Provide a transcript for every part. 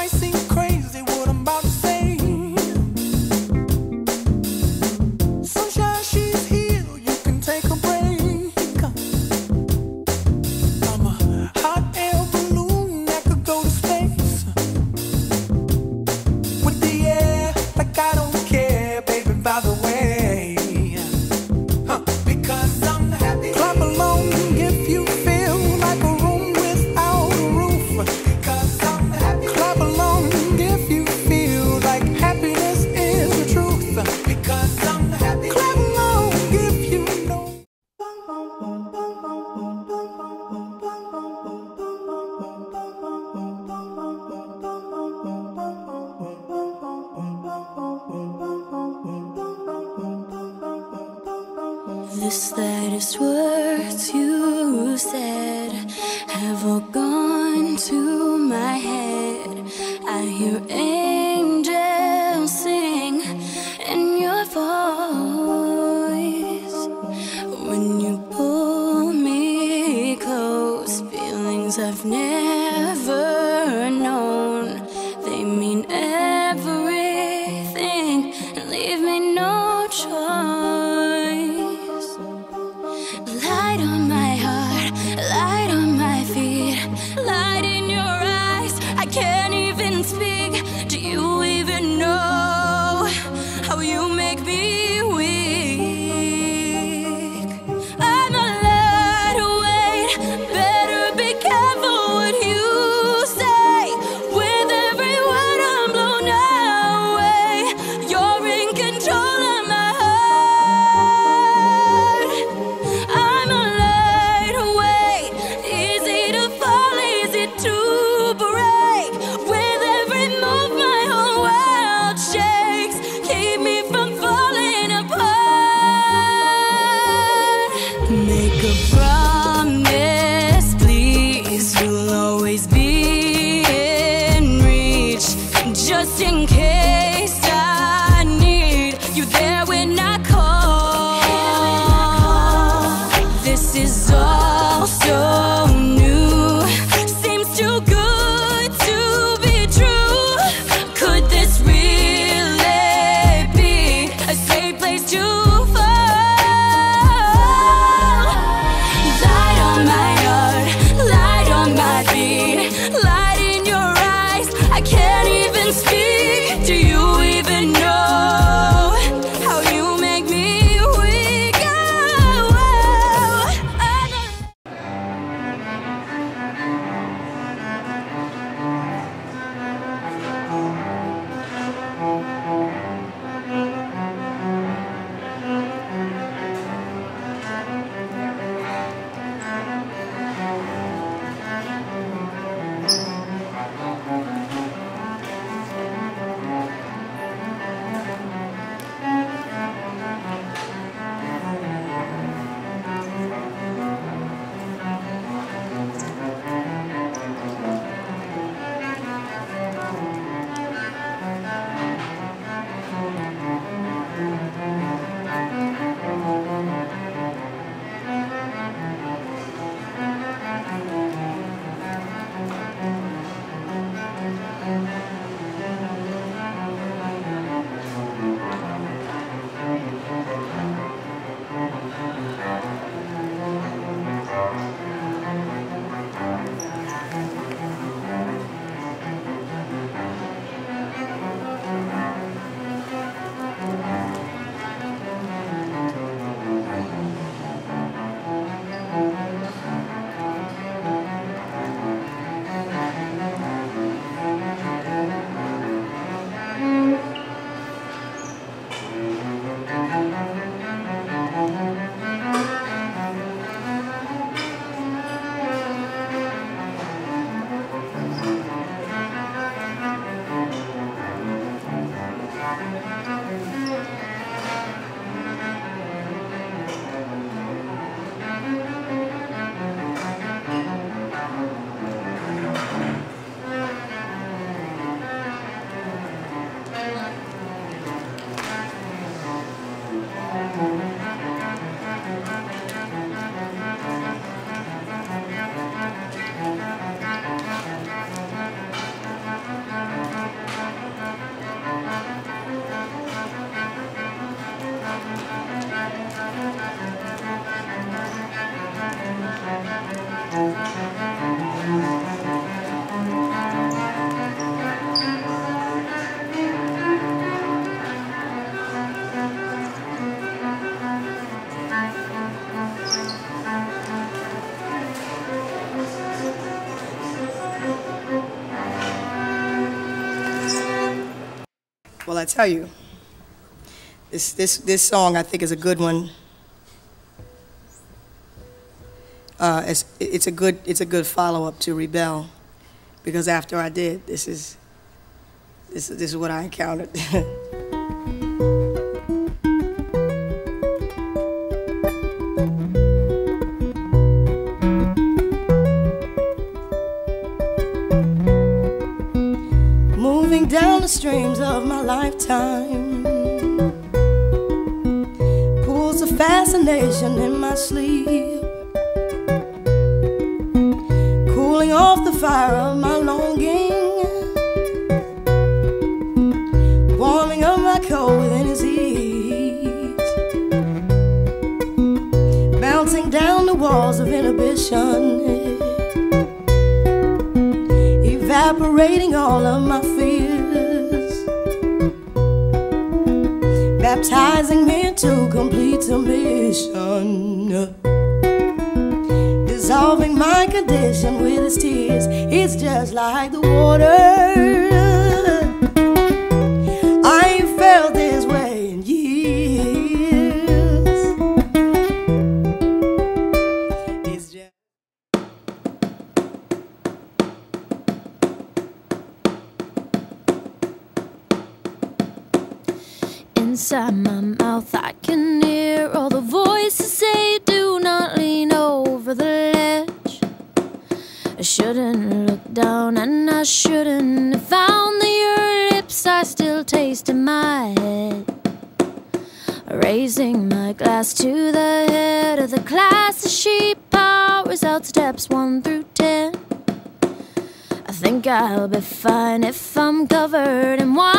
I seem The slightest words you said have all gone to my head. I hear angels sing in your voice. When you pull me close, feelings I've never known. Well, I tell you, this, this, this song I think is a good one. Uh, it's, it's a good, it's a good follow-up to Rebel, because after I did, this is, this, this is what I encountered. Moving down the streams of my lifetime. Pools of fascination in my sleep fire of my longing. Warming up my cold within his heat. Bouncing down the walls of inhibition. Evaporating all of my fears, baptizing me into complete submission, condition with his tears. It's just like the water. I shouldn't look down, and I shouldn't have found that your lips are still taste in my head. Raising my glass to the head of the class as she powers out steps one through ten. I think I'll be fine if I'm covered in wine.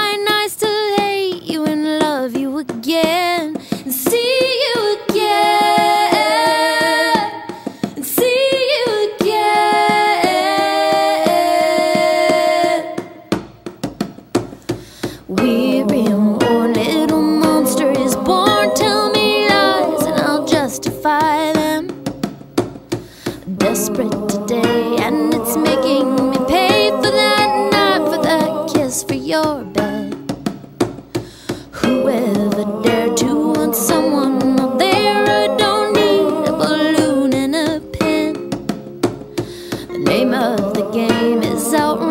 The name of the game is outrunning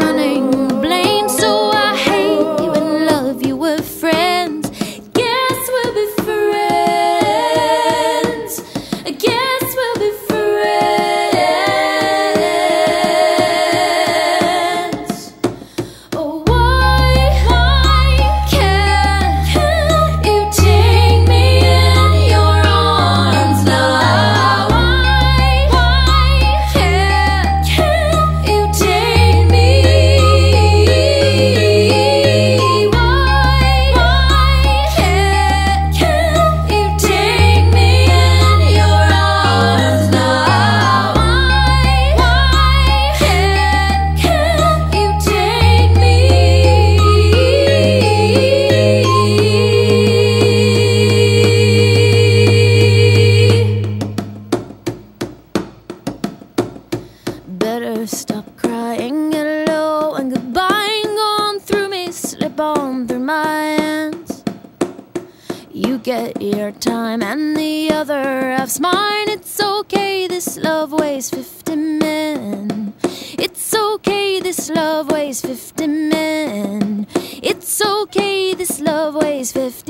Better stop crying, get low and goodbye gone through me, slip on through my hands. You get your time and the other half's mine. It's okay, this love weighs 50 men. It's okay, this love weighs 50 men. It's okay, this love weighs 50 men.